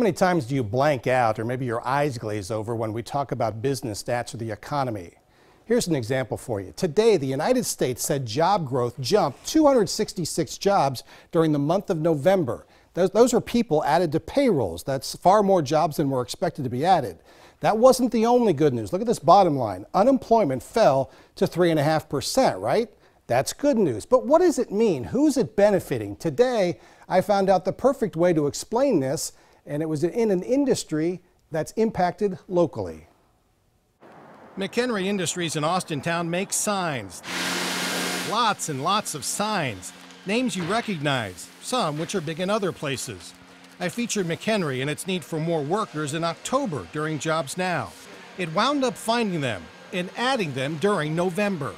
many times do you blank out or maybe your eyes glaze over when we talk about business stats or the economy? Here's an example for you. Today, the United States said job growth jumped 266 jobs during the month of November. Those, those are people added to payrolls. That's far more jobs than were expected to be added. That wasn't the only good news. Look at this bottom line. Unemployment fell to 3.5%, right? That's good news. But what does it mean? Who's it benefiting? Today, I found out the perfect way to explain this and it was in an industry that's impacted locally. McHenry Industries in Austintown makes signs. Lots and lots of signs. Names you recognize, some which are big in other places. I featured McHenry and its need for more workers in October during Jobs Now. It wound up finding them and adding them during November.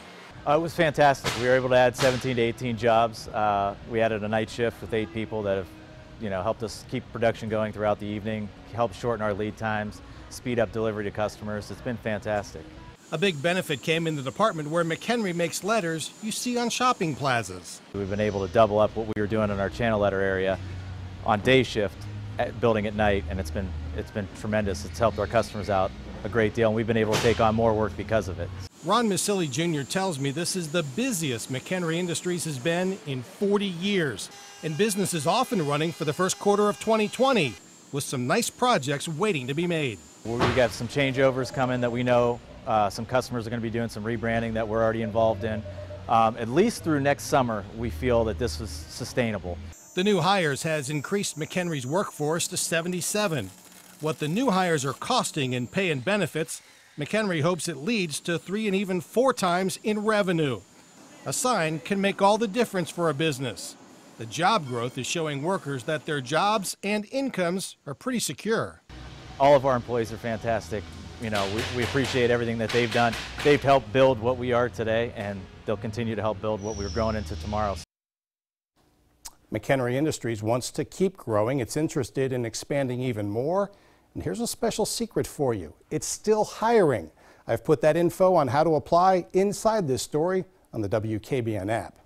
Uh, it was fantastic. We were able to add 17 to 18 jobs. Uh, we added a night shift with eight people that have you know, helped us keep production going throughout the evening, helped shorten our lead times, speed up delivery to customers. It's been fantastic. A big benefit came in the department where McHenry makes letters you see on shopping plazas. We've been able to double up what we were doing in our channel letter area on day shift, at building at night, and it's been it's been tremendous. It's helped our customers out a great deal, and we've been able to take on more work because of it. Ron Masilli Jr. tells me this is the busiest McHenry Industries has been in 40 years, and business is often running for the first quarter of 2020 with some nice projects waiting to be made. we've got some changeovers coming that we know uh, some customers are going to be doing some rebranding that we're already involved in. Um, at least through next summer, we feel that this is sustainable. The new hires has increased McHenry's workforce to 77. What the new hires are costing in pay and benefits McHenry hopes it leads to three and even four times in revenue. A sign can make all the difference for a business. The job growth is showing workers that their jobs and incomes are pretty secure. All of our employees are fantastic. You know, we, we appreciate everything that they've done. They've helped build what we are today, and they'll continue to help build what we're growing into tomorrow. McHenry Industries wants to keep growing. It's interested in expanding even more and here's a special secret for you. It's still hiring. I've put that info on how to apply inside this story on the WKBN app.